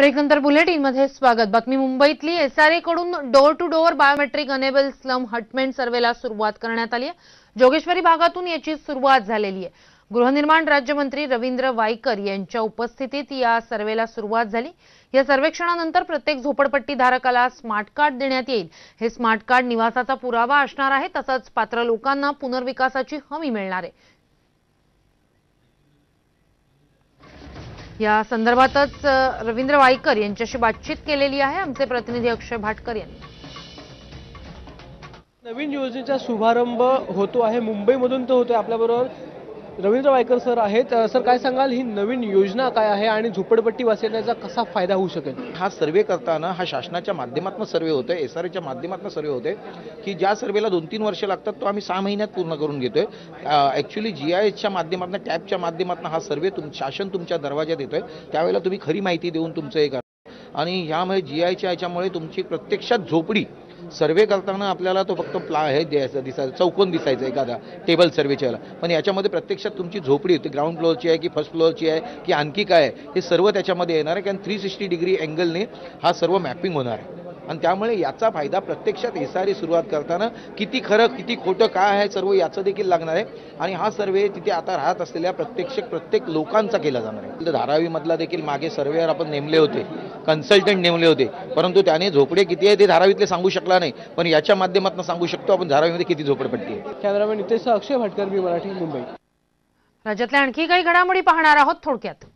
ब्रेकनंतर बुलेटिनमध्ये स्वागत. बातमी मुंबईतली एसआरए कडून door to door biometric enable slum hutment सर्वेला सुरुवात करण्यात आली आहे. जोगेश्वरी भागातून याची सुरुवात झालेली आहे. गृहनिर्माण राज्यमंत्री रवींद्र वायकर यांच्या उपस्थितीत या सर्वेला सुरुवात झाली. या सर्वेक्षणानंतर प्रत्येक झोपडपट्टी धारकाला स्मार्ट कार्ड देण्यात येईल. हे स्मार्ट कार्ड निवासाचा पुरावा असणार आहे तसंच पात्र लोकांना पुनर्विकासाची हमी मिळणार आहे. या संदर्भातच रवींद्र वाईकर यांच्याशी बातचीत केलेली आहे. आमचे प्रतिनिधी अक्षय भाटकर यांनी. नवीन योजनेचा शुभारंभ होतो आहे. मुंबईमधून तो होतोय आपल्याबरोबर. रवींद्र वायकर सर आहेत. सर काय सांगाल? ही नवीन योजना काय आहे आणि झोपडपट्टी वाचण्याचा कसा फायदा होऊ शकेल? हा सर्वे करताना हा शासनाच्या माध्यमातून सर्वे होतोय एस आर एच्या माध्यमातून सर्वे होते की ज्या सर्वेला दोन तीन वर्ष लागतात तो आम्ही सहा महिन्यात पूर्ण करून घेतोय. ॲक्च्युली जी आय एसच्या माध्यमातून टॅबच्या माध्यमातून हा सर्वे तुम शासन तुमच्या दरवाज्यात येतोय. त्यावेळेला तुम्ही खरी माहिती देऊन तुमचं हे करा. आणि ह्यामुळे जी आयच्या याच्यामुळे तुमची प्रत्यक्षात झोपडी सर्वे करताना आपल्याला तो फक्त प्ला हे द्यायचा दिसायचा चौकोन दिसायचा एखादा टेबल सर्वेच्या वेळेला पण याच्यामध्ये प्रत्यक्षात तुमची झोपडी होती ग्राउंड फ्लोअरची आहे की फर्स्ट फ्लोअरची आहे की आणखी काय आहे हे सर्व त्याच्यामध्ये येणार आहे कारण थ्री सिक्स्टी डिग्री अँगलने हा सर्व मॅपिंग होणार आहे. आणि त्यामुळे याचा फायदा प्रत्यक्षात एस आर सुरुवात करताना किती खरं किती खोटं काय आहे सर्व याचं देखील लागणार आहे. आणि हा सर्वे तिथे आता राहत असलेल्या प्रत्यक्ष प्रत्येक लोकांचा केला जाणार आहे. तर धारावीमधला देखील मागे सर्वेअर आपण नेमले होते कन्सल्टंट नेमले होते. परंतु त्याने झोपडे किती आहे ते धारावीतले सांगू शकला नाही. पण याच्या माध्यमातून सांगू शकतो आपण धारावीमध्ये किती झोपडपट्टी आहे. कॅमेरामॅन नितेश अक्षय भाटकर मी मराठी मुंबई. राज्यातल्या आणखी काही घडामोडी पाहणार आहोत थोडक्यात.